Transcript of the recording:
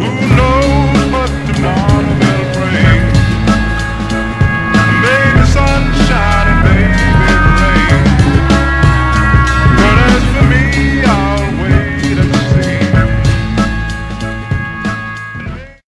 Ooh.